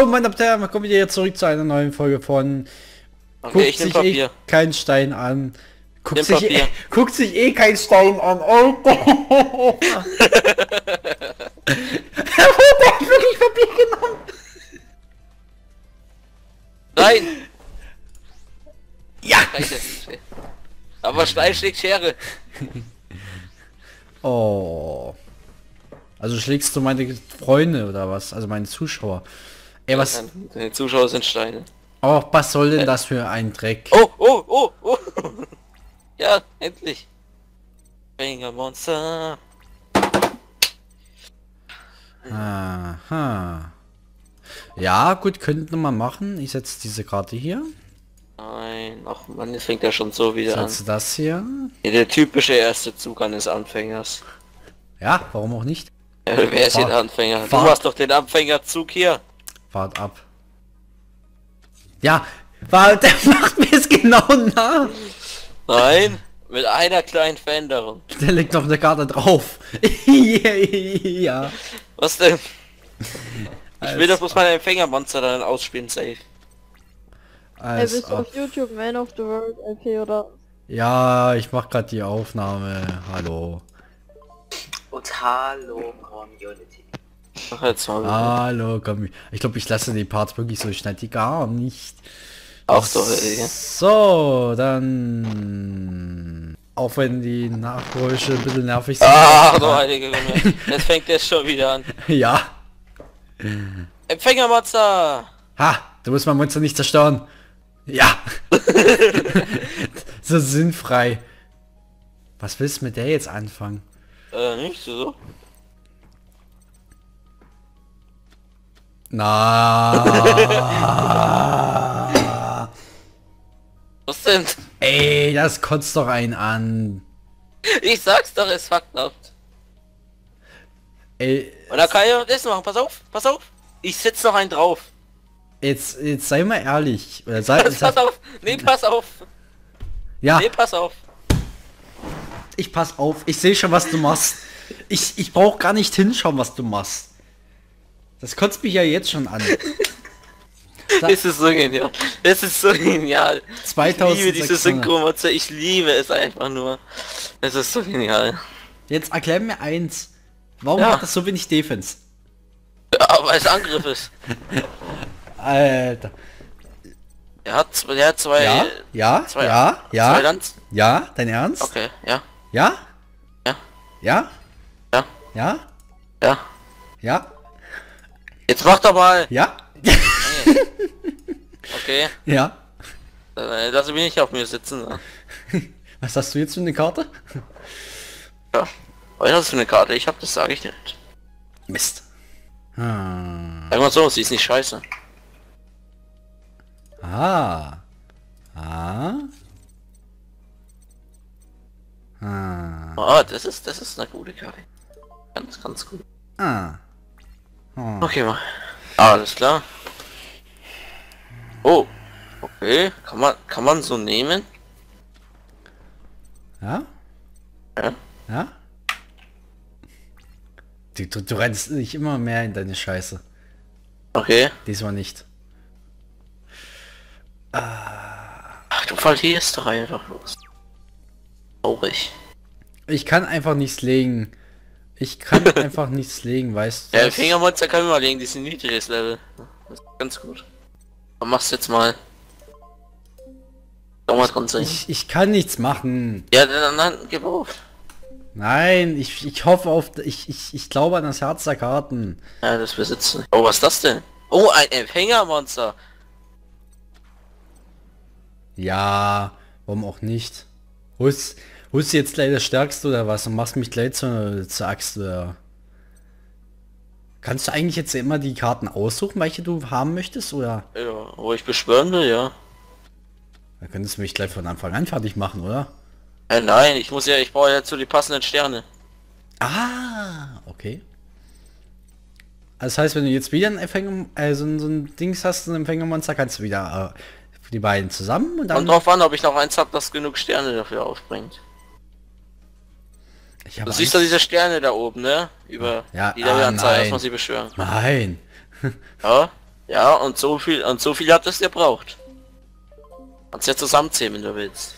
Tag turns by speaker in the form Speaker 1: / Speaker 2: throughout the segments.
Speaker 1: So, meine Damen und Herren, wir kommen wieder zurück zu einer neuen Folge von
Speaker 2: Okay,
Speaker 1: Guckt sich eh kein Stein an. Guckt sich, eh, guckt sich eh kein Stein an. Alter. er hat wirklich Papier genommen.
Speaker 2: Nein!
Speaker 1: Ja.
Speaker 2: Aber Stein schlägt Schere.
Speaker 1: Oh. Also schlägst du meine Freunde oder was? Also meine Zuschauer. Ey, was?
Speaker 2: Die Zuschauer sind Steine.
Speaker 1: Oh, was soll denn das für ein Dreck?
Speaker 2: Oh, oh, oh, oh. Ja, endlich. Finger Monster.
Speaker 1: Aha. Ja, gut, könnten wir mal machen. Ich setze diese Karte hier.
Speaker 2: Nein, ach man, jetzt fängt er schon so wieder an.
Speaker 1: Setze das hier.
Speaker 2: Ja, der typische erste Zug eines Anfängers.
Speaker 1: Ja, warum auch nicht?
Speaker 2: Ja, wer ist hier der Anfänger? Du
Speaker 1: Fahrt-
Speaker 2: hast doch den Anfängerzug hier.
Speaker 1: Fahrt ab. Ja, weil der macht mir es genau nach.
Speaker 2: Nein, mit einer kleinen Veränderung.
Speaker 1: Der legt noch eine Karte drauf. ja.
Speaker 2: Was denn? Ich will doch bloß meine Empfängermonster dann ausspielen, safe.
Speaker 1: Als
Speaker 3: bist du
Speaker 1: ob.
Speaker 3: auf YouTube Man of the World LP oder?
Speaker 1: Ja, ich mach gerade die Aufnahme. Hallo.
Speaker 4: Und hallo Community.
Speaker 2: Ach, jetzt mal.
Speaker 1: Hallo, komm. Ich glaube, ich lasse die Parts wirklich so schnell die gar nicht.
Speaker 2: Auch ey.
Speaker 1: So, dann... Auch wenn die Nachgeräusche ein bisschen nervig sind.
Speaker 2: Ach du heilige Junge. Jetzt fängt es schon wieder an.
Speaker 1: Ja.
Speaker 2: Empfängermonster!
Speaker 1: Ha, du musst mein Monster nicht zerstören. Ja. so sinnfrei. Was willst du mit der jetzt anfangen?
Speaker 2: Äh, nicht so?
Speaker 1: Na.
Speaker 2: Was denn?
Speaker 1: Ey, das kotzt doch einen an.
Speaker 2: Ich sag's doch, es verknappt.
Speaker 1: Ey,
Speaker 2: Und da kann ich das machen. Pass auf, pass auf. Ich setz noch einen drauf.
Speaker 1: jetzt, jetzt sei mal ehrlich. Oder sei,
Speaker 2: Pass auf. Nee, pass auf.
Speaker 1: ja,
Speaker 2: Nee, pass auf.
Speaker 1: ich pass auf. Ich sehe schon, was du machst. Ich, ich brauche gar nicht hinschauen, was du machst. Das kotzt mich ja jetzt schon an.
Speaker 2: Das ist so genial. Das ist so genial. Ich liebe diese
Speaker 1: 2600.
Speaker 2: Synchromonster. Ich liebe es einfach nur. Es ist so genial.
Speaker 1: Jetzt erklär mir eins. Warum
Speaker 2: Ja.
Speaker 1: hat das so wenig Defense?
Speaker 2: Aber es Angriff ist.
Speaker 1: Alter.
Speaker 2: Er hat, zwei- er hat zwei...
Speaker 1: Ja? Ja?
Speaker 2: zwei,
Speaker 1: ja?
Speaker 2: Zwei
Speaker 1: Ja?
Speaker 2: Lanz.
Speaker 1: Ja? Dein Ernst?
Speaker 2: Okay, ja.
Speaker 1: Ja?
Speaker 2: Ja.
Speaker 1: Ja?
Speaker 2: Ja.
Speaker 1: Ja?
Speaker 2: Ja. Jetzt mach doch mal.
Speaker 1: Ja?
Speaker 2: Okay.
Speaker 1: Ja?
Speaker 2: Äh, lass mich nicht auf mir sitzen.
Speaker 1: Was hast du jetzt für eine Karte?
Speaker 2: Ja. Was ist das für eine Karte? Ich hab das sage ich nicht.
Speaker 1: Mist. Hm.
Speaker 2: Sag mal so, sie ist nicht scheiße.
Speaker 1: Ah. Ah. Ah.
Speaker 2: Oh, das ist, das ist eine gute Karte. Ganz, ganz gut.
Speaker 1: Ah. Oh.
Speaker 2: Okay, mal. Alles klar. Oh. Okay. Kann man, kann man so nehmen?
Speaker 1: Ja?
Speaker 2: Ja.
Speaker 1: Ja? Du, du, du rennst nicht immer mehr in deine Scheiße.
Speaker 2: Okay.
Speaker 1: Diesmal nicht.
Speaker 2: Ach, du verlierst doch einfach los. Traurig.
Speaker 1: Ich kann einfach nichts legen. Ich kann einfach nichts legen, weißt du?
Speaker 2: Ja? Fingermonster können wir mal legen, die sind niedriges Level. Das ist ganz gut. Dann machst du jetzt mal.
Speaker 1: Ich, ich kann nichts machen.
Speaker 2: Ja, dann, dann gib auf.
Speaker 1: Nein, ich, ich hoffe auf... Ich, ich, ich glaube an das Herz der Karten.
Speaker 2: Ja, das besitzen. Oh, was ist das denn? Oh, ein Empfängermonster.
Speaker 1: Ja, warum auch nicht? Holst, holst du jetzt gleich das Stärkste oder was und machst mich gleich zur, zur Axt oder... Kannst du eigentlich jetzt immer die Karten aussuchen, welche du haben möchtest oder?
Speaker 2: Ja, wo ich beschwören will, ja.
Speaker 1: Da könntest du mich gleich von Anfang an fertig machen, oder?
Speaker 2: Äh, nein, ich muss ja, ich brauche ja zu die passenden Sterne.
Speaker 1: Ah, okay. Das heißt, wenn du jetzt wieder ein Empfänger, äh, so, ein- so ein Dings hast, ein Empfängermonster, kannst du wieder äh, die beiden zusammen und dann...
Speaker 2: Kommt drauf an, ob ich noch eins habe, das genug Sterne dafür aufbringt.
Speaker 1: Ich
Speaker 2: Du siehst doch diese Sterne da oben, ne? Über
Speaker 1: Ja,
Speaker 2: die da
Speaker 1: ah,
Speaker 2: dass man sie beschwören.
Speaker 1: Nein.
Speaker 2: Ja? Ja, und so viel und so viel hat es gebraucht. Kannst ja zusammenzählen, wenn du willst.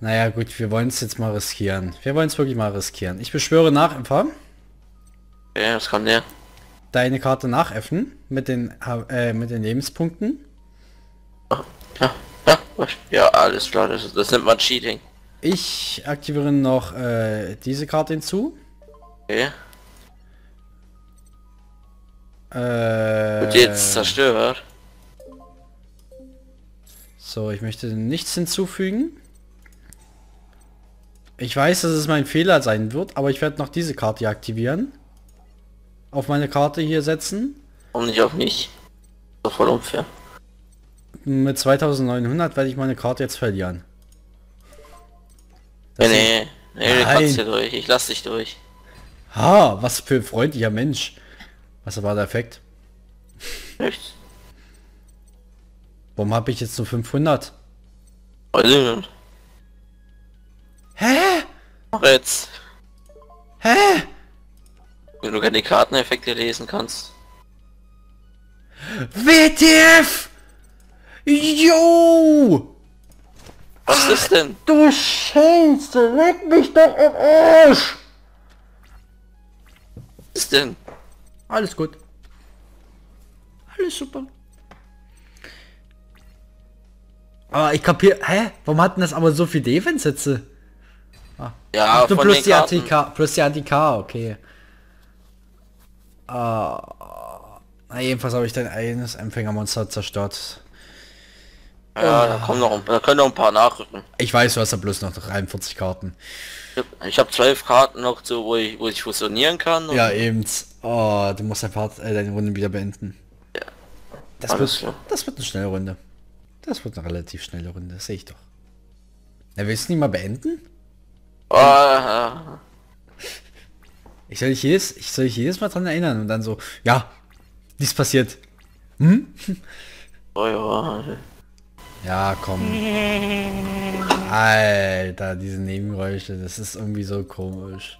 Speaker 1: Naja gut, wir wollen es jetzt mal riskieren. Wir wollen es wirklich mal riskieren. Ich beschwöre Nachempfer.
Speaker 2: Ja, das kann der.
Speaker 1: Deine Karte nachäffen mit den äh, mit den Lebenspunkten.
Speaker 2: Ja, ja, ja, alles klar, das, das nennt man Cheating.
Speaker 1: Ich aktiviere noch äh, diese Karte hinzu.
Speaker 2: Okay.
Speaker 1: Äh,
Speaker 2: Und jetzt zerstört.
Speaker 1: So, ich möchte nichts hinzufügen. Ich weiß, dass es mein Fehler sein wird, aber ich werde noch diese Karte aktivieren. Auf meine Karte hier setzen.
Speaker 2: Und nicht auf mich. So voll unfair.
Speaker 1: Mit 2900 werde ich meine Karte jetzt verlieren.
Speaker 2: Nee, nee, nee, du kannst hier durch. Ich lass dich durch.
Speaker 1: Ha, was für ein freundlicher Mensch. Was war der Effekt?
Speaker 2: Nichts.
Speaker 1: Warum habe ich jetzt nur 500?
Speaker 2: Weiß
Speaker 1: Hä?
Speaker 2: Mach jetzt.
Speaker 1: Hä?
Speaker 2: Wenn du keine Karteneffekte lesen kannst.
Speaker 1: WTF! Yo!
Speaker 2: Was ist denn?
Speaker 1: Du Scheiße, leck mich doch am Arsch!
Speaker 2: Was ist denn?
Speaker 1: Alles gut. Alles super. Aber ich kapier... Hä? Warum hatten das aber so viel Defense-Sätze?
Speaker 2: Ah. Ja,
Speaker 1: du plus die ATK, plus die ATK, okay. Ah, na jedenfalls habe ich dein eigenes Empfängermonster zerstört.
Speaker 2: Ja, da kommen noch, da können noch ein paar nachrücken.
Speaker 1: Ich weiß, du hast ja bloß noch 43 Karten.
Speaker 2: Ich habe zwölf Karten noch so, wo ich, wo ich fusionieren kann.
Speaker 1: Ja, eben. Oh, du musst einfach äh, deine Runde wieder beenden.
Speaker 2: Ja.
Speaker 1: Das wird, das wird eine schnelle Runde. Das wird eine relativ schnelle Runde, sehe ich doch. Ja, willst du nicht mal beenden?
Speaker 2: Oh, ja.
Speaker 1: Ich soll dich jedes, ich soll dich jedes Mal dran erinnern und dann so, ja, nichts passiert. Hm?
Speaker 2: Oh ja.
Speaker 1: Ja, komm. Alter, diese Nebengeräusche, das ist irgendwie so komisch.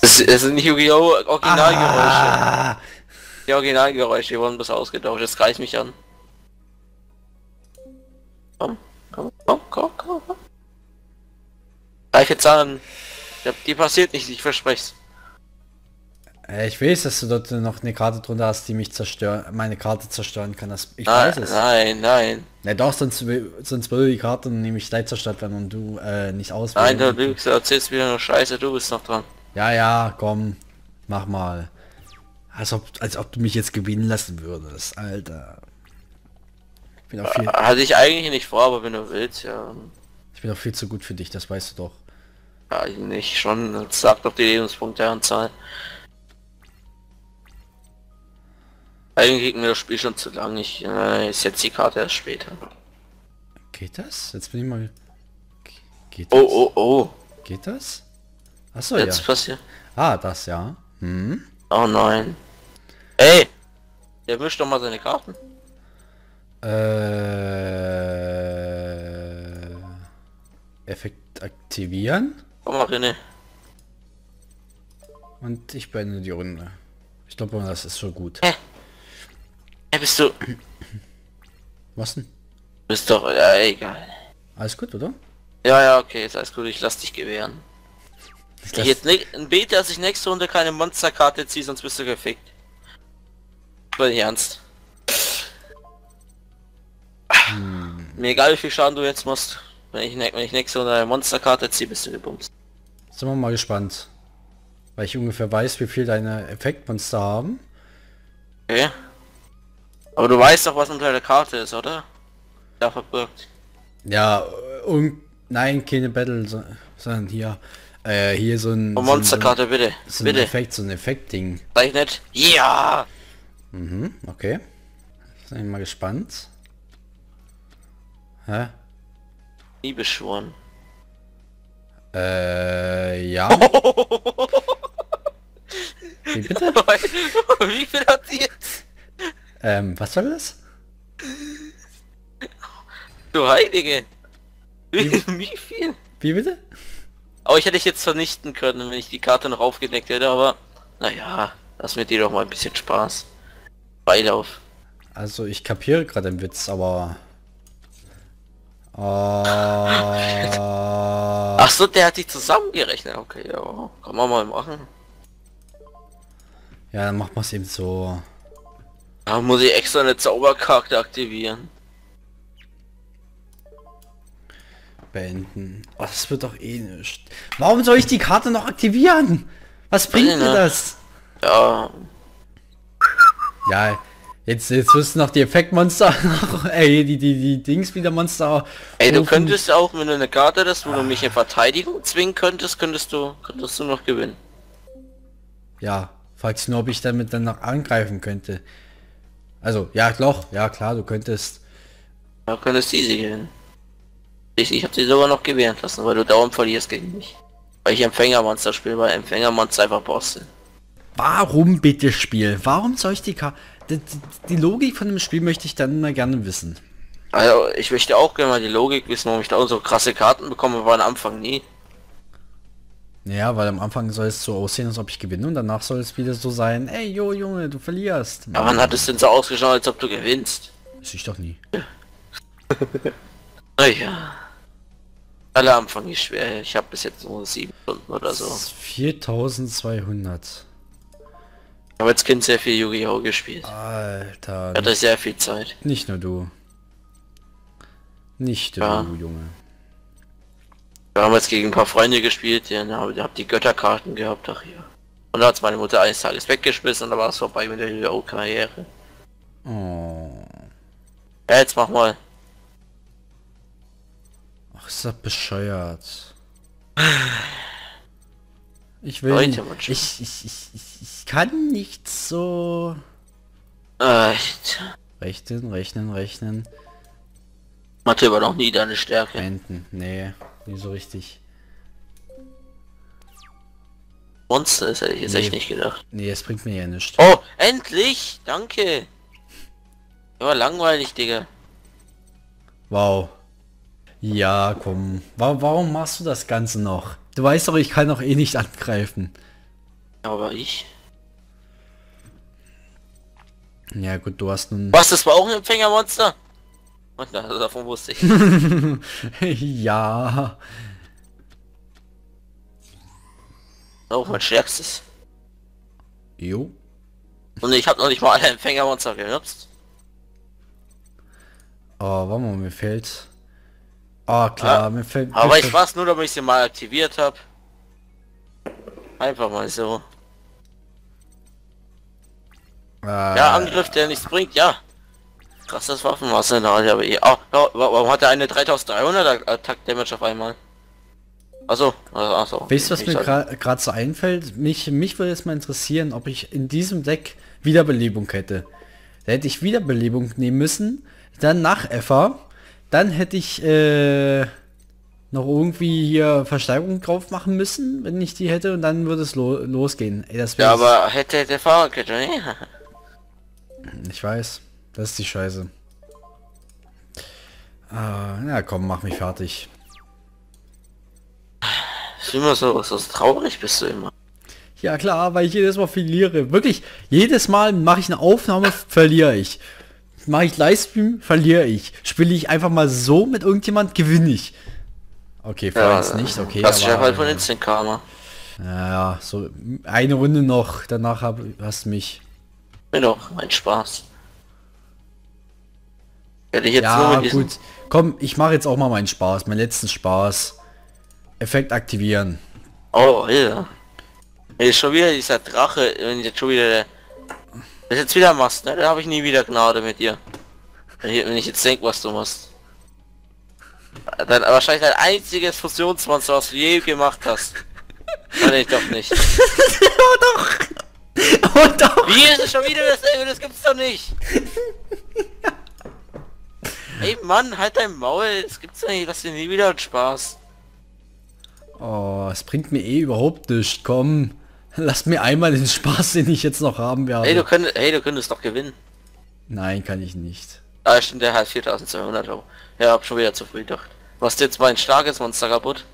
Speaker 2: Es, sind nicht Yu-Gi-Oh! Originalgeräusche. Ah. Die Originalgeräusche wurden bloß ausgetauscht, das reicht mich an. Komm, komm, komm, komm, komm. komm. Greif jetzt an. Die passiert nicht, ich verspreche es.
Speaker 1: Äh, ich weiß, dass du dort noch eine Karte drunter hast, die mich zerstören, meine Karte zerstören kann. Das, ich
Speaker 2: nein,
Speaker 1: weiß es.
Speaker 2: Nein, nein.
Speaker 1: Ja doch, sonst, sonst würde die Karte nämlich gleich zerstört werden und du äh, nicht auswählen.
Speaker 2: Nein, du lügst, erzählst wieder nur Scheiße, du bist noch dran.
Speaker 1: Ja, ja, komm, mach mal. Als ob, als ob du mich jetzt gewinnen lassen würdest, Alter.
Speaker 2: Ich bin auch viel... Hatte ich eigentlich nicht vor, aber wenn du willst, ja.
Speaker 1: Ich bin auch viel zu gut für dich, das weißt du doch.
Speaker 2: Ja, nicht schon. Sag doch die Lebenspunkte Anzahl. Eigentlich geht mir das Spiel schon zu lang. Ich äh, setze die Karte erst später.
Speaker 1: Geht das? Jetzt bin ich mal...
Speaker 2: Geht oh, das? Oh, oh, oh.
Speaker 1: Geht das? Achso,
Speaker 2: Jetzt ja. passiert.
Speaker 1: Ah, das ja. Hm.
Speaker 2: Oh nein. Ey! Der mischt doch mal seine Karten.
Speaker 1: Äh... Effekt aktivieren.
Speaker 2: Komm mal, René.
Speaker 1: Und ich beende die Runde. Ich glaube, das ist so gut.
Speaker 2: Hä? Ja, bist du...
Speaker 1: Was denn?
Speaker 2: Bist doch... Ja, egal.
Speaker 1: Alles gut, oder?
Speaker 2: Ja, ja, okay, ist alles gut. Ich lass dich gewähren. Ich, ich jetzt nicht... Ein Bete, dass ich nächste Runde keine Monsterkarte ziehe, sonst bist du gefickt. War nicht ernst. Hm. Mir egal, wie viel Schaden du jetzt musst. Wenn ich, wenn ich nächste Runde eine Monsterkarte ziehe, bist du gebumst.
Speaker 1: Sind wir mal gespannt. Weil ich ungefähr weiß, wie viel deine Effektmonster haben.
Speaker 2: Okay. Aber du weißt doch, was unter der Karte ist, oder? Da verbirgt.
Speaker 1: Ja, und nein, keine Battle, sondern hier, äh, hier so ein...
Speaker 2: Oh, Monsterkarte,
Speaker 1: so
Speaker 2: bitte.
Speaker 1: So
Speaker 2: bitte.
Speaker 1: ein Effekt, so ein Effekt-Ding.
Speaker 2: Zeichnet? Ja!
Speaker 1: Mhm, okay. Sind ich mal gespannt. Hä?
Speaker 2: Nie beschworen.
Speaker 1: Äh, ja. Wie bitte?
Speaker 2: Wie viel hat sie jetzt?
Speaker 1: Ähm, was soll das?
Speaker 2: Du Heilige! Wie, wie viel?
Speaker 1: Wie bitte?
Speaker 2: Aber ich hätte dich jetzt vernichten können, wenn ich die Karte noch aufgedeckt hätte, aber naja, lass mir die doch mal ein bisschen Spaß. Beilauf.
Speaker 1: Also ich kapiere gerade den Witz, aber... Äh,
Speaker 2: Ach so, der hat dich zusammengerechnet. Okay, ja. Kann man mal machen.
Speaker 1: ja, dann macht man es eben so.
Speaker 2: Da muss ich extra eine Zauberkarte aktivieren.
Speaker 1: Beenden. Oh, das wird doch eh nicht. Warum soll ich die Karte noch aktivieren? Was bringt mir das?
Speaker 2: Ja,
Speaker 1: Ja, jetzt, jetzt wirst du noch die Effektmonster, ey, die, die, die Dings wieder Monster.
Speaker 2: Ey, du könntest auch, wenn du eine Karte hast, wo du mich in Verteidigung zwingen könntest, könntest du, könntest du noch gewinnen.
Speaker 1: Ja, fragst nur, ob ich damit dann noch angreifen könnte. Also, ja, doch, ja klar, du könntest.
Speaker 2: Da könntest du easy gewinnen. Ich, ich habe sie sogar noch gewähren lassen, weil du dauernd verlierst gegen mich. Weil ich Empfängermonster spiele, weil Empfängermonster einfach Boss sind.
Speaker 1: Warum bitte Spiel? Warum soll ich die Karte... Die, die, die Logik von dem Spiel möchte ich dann mal gerne wissen.
Speaker 2: Also ich möchte auch gerne mal die Logik wissen, warum ich da so krasse Karten bekomme, war am Anfang nie.
Speaker 1: Ja, weil am Anfang soll es so aussehen, als ob ich gewinne und danach soll es wieder so sein, ey, jo Junge, du verlierst.
Speaker 2: Aber wann hat es denn so ausgeschaut, als ob du gewinnst?
Speaker 1: Ist ich doch nie.
Speaker 2: Naja. Alle Anfang ist schwer. Ich habe bis jetzt nur sieben Stunden oder so.
Speaker 1: 4200.
Speaker 2: Ich habe als Kind sehr viel Yu-Gi-Oh! gespielt.
Speaker 1: Alter.
Speaker 2: Ich hatte sehr viel Zeit.
Speaker 1: Nicht nur du. Nicht
Speaker 2: Ja.
Speaker 1: du, Junge.
Speaker 2: Wir haben jetzt gegen ein paar Freunde gespielt, die haben hab die Götterkarten gehabt, ach ja. Und da hat meine Mutter eines Tages weggeschmissen und da war es vorbei mit der Yu-Gi-Oh! Karriere.
Speaker 1: Oh.
Speaker 2: Ja, jetzt mach mal.
Speaker 1: Ach, ist das bescheuert. Ich will
Speaker 2: Leute,
Speaker 1: ich, ich, ich, ich kann nicht so
Speaker 2: Echt.
Speaker 1: rechnen, rechnen, rechnen.
Speaker 2: Mathe war noch nie deine Stärke.
Speaker 1: Enden. Nee, nie so richtig.
Speaker 2: Monster, das hätte ich jetzt
Speaker 1: Nee.
Speaker 2: echt nicht gedacht.
Speaker 1: Nee, es bringt mir ja nichts.
Speaker 2: Oh, endlich! Danke! Ja, langweilig, Digga.
Speaker 1: Wow. Ja, komm. Wa warum machst du das Ganze noch? Du weißt doch, ich kann doch eh nicht angreifen.
Speaker 2: Aber ich.
Speaker 1: Ja gut, du hast nun...
Speaker 2: Was, das war auch ein Empfängermonster? Und na, davon wusste ich.
Speaker 1: ja.
Speaker 2: auch mein stärkstes.
Speaker 1: Jo.
Speaker 2: Und ich habe noch nicht mal alle Empfängermonster genutzt.
Speaker 1: Oh, warte mal, mir fällt... Oh, klar, mir fällt...
Speaker 2: Aber
Speaker 1: mir
Speaker 2: ich war's nur, damit ich sie mal aktiviert habe. Einfach mal so.
Speaker 1: Äh,
Speaker 2: Ja, Angriff, der nichts bringt, ja. Krass, das Waffenarsenal, aber eh. Ja, wa- warum hat er eine 3300 Attack Damage auf einmal? Also, also.
Speaker 1: Weißt du, was mir gerade so einfällt? Mich, mich würde jetzt mal interessieren, ob ich in diesem Deck Wiederbelebung hätte. Da hätte ich Wiederbelebung nehmen müssen, dann nach FA, dann hätte ich äh, noch irgendwie hier Verstärkung drauf machen müssen, wenn ich die hätte, und dann würde es lo losgehen. Ey, das
Speaker 2: Ja, aber hätte der Fahrerkette, ne?
Speaker 1: Ich weiß, das ist die Scheiße. Ah, na komm, mach mich fertig.
Speaker 2: Ist immer so, so traurig bist du immer.
Speaker 1: Ja klar, weil ich jedes Mal verliere. Wirklich, jedes Mal mache ich eine Aufnahme, verliere ich. Mache ich Livestream, verliere ich. Spiele ich einfach mal so mit irgendjemand, gewinne ich. Okay, vorher ist nicht, okay.
Speaker 2: Das ist ja
Speaker 1: aber,
Speaker 2: halt von
Speaker 1: äh,
Speaker 2: Instant Karma.
Speaker 1: ja, ja, so eine Runde noch, danach hab, hast du mich.
Speaker 2: Mir doch, mein Spaß. Hätte ich jetzt
Speaker 1: Ja,
Speaker 2: diesem...
Speaker 1: gut. Komm, ich mache jetzt auch mal meinen Spaß, meinen letzten Spaß. Effekt aktivieren.
Speaker 2: Oh, ja. Ey, schon wieder dieser Drache, wenn ich jetzt schon wieder... Wenn du jetzt wieder machst, ne, dann habe ich nie wieder Gnade mit dir. Wenn ich, jetzt denke, was du machst. Dann wahrscheinlich dein einziges Fusionsmonster, was du je gemacht hast. Nein, ich doch nicht.
Speaker 1: oh doch! Oh doch!
Speaker 2: Wie ist es schon wieder dasselbe? Das gibt's doch nicht. Ey Mann, halt dein Maul, das gibt's doch nicht, lass dir nie wieder Spaß.
Speaker 1: Oh, es bringt mir eh überhaupt nichts. Komm, lass mir einmal den Spaß, den ich jetzt noch haben werde.
Speaker 2: Ey, du könntest, hey, du könntest doch gewinnen.
Speaker 1: Nein, kann ich nicht.
Speaker 2: Ah, stimmt, der hat 4200 Euro. Ja, hab schon wieder zu früh gedacht. Was jetzt mein starkes Monster kaputt?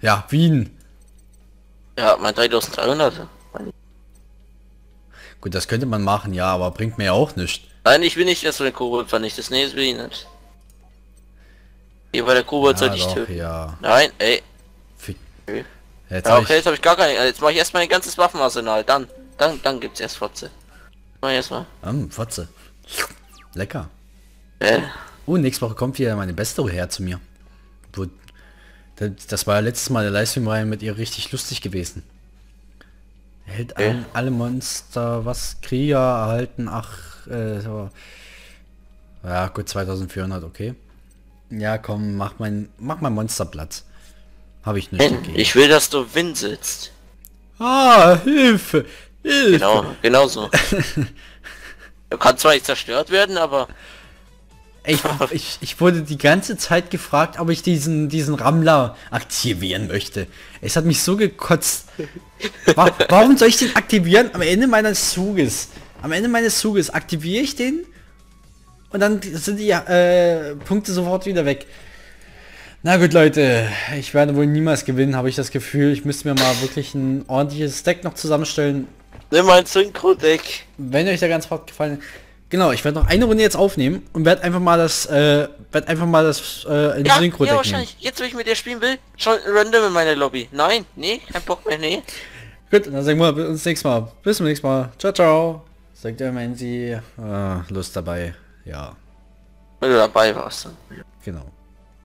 Speaker 1: Ja, Wien.
Speaker 2: Ja, mein 3300. Mein-
Speaker 1: Gut, das könnte man machen, ja, aber bringt mir ja auch nichts.
Speaker 2: Nein, ich will nicht, dass du den Kobold vernichtest. Nee, das will ich nicht. Hier war der Kobold
Speaker 1: Ja,
Speaker 2: dich
Speaker 1: doch,
Speaker 2: töten.
Speaker 1: ja.
Speaker 2: Nein, ey.
Speaker 1: Fick.
Speaker 2: Okay.
Speaker 1: Jetzt
Speaker 2: Ja,
Speaker 1: hab
Speaker 2: okay, jetzt habe ich gar keine. Jetzt mache ich erstmal mein ganzes Waffenarsenal. Dann, dann, dann gibt's erst Fotze. Mach ich erstmal.
Speaker 1: ich... Ähm, Fotze. Lecker.
Speaker 2: Äh,
Speaker 1: Oh, nächste Woche kommt wieder meine beste her zu mir. Wo, das, war ja letztes Mal der Livestream war mit ihr richtig lustig gewesen. Hält
Speaker 2: Okay.
Speaker 1: alle, alle Monster, was Krieger erhalten, ach, äh, so. Ja, gut, 2400, okay. Ja, komm, mach mein, mach mein Monsterplatz. Habe ich nicht.
Speaker 2: Ich will, dass du Win sitzt.
Speaker 1: ah, Hilfe! Hilfe!
Speaker 2: Genau, genau so. er kann zwar nicht zerstört werden, aber
Speaker 1: Ich, ich, ich wurde die ganze Zeit gefragt, ob ich diesen, diesen Rammler aktivieren möchte. Es hat mich so gekotzt. Wa warum soll ich den aktivieren am Ende meines Zuges? Am Ende meines Zuges aktiviere ich den und dann sind die äh, Punkte sofort wieder weg. Na gut, Leute, ich werde wohl niemals gewinnen, habe ich das Gefühl. Ich müsste mir mal wirklich ein ordentliches Deck noch zusammenstellen.
Speaker 2: nimm ein Synchro-Deck.
Speaker 1: Wenn euch der ganz fort gefallen Genau, ich werde noch eine Runde jetzt aufnehmen und werde einfach mal das, äh, werde einfach mal das äh,
Speaker 2: Ja,
Speaker 1: Synchro
Speaker 2: ja, wahrscheinlich. Jetzt, wo ich mit dir spielen will, schon random in meine Lobby. Nein, nee, kein Bock mehr, nee.
Speaker 1: Gut, dann sagen wir bis zum nächsten Mal. Bis zum nächsten Mal. Ciao, ciao. Sagt der Menzi. Äh, Lust dabei. Ja,
Speaker 2: Wenn du dabei warst. Dann.
Speaker 1: genau.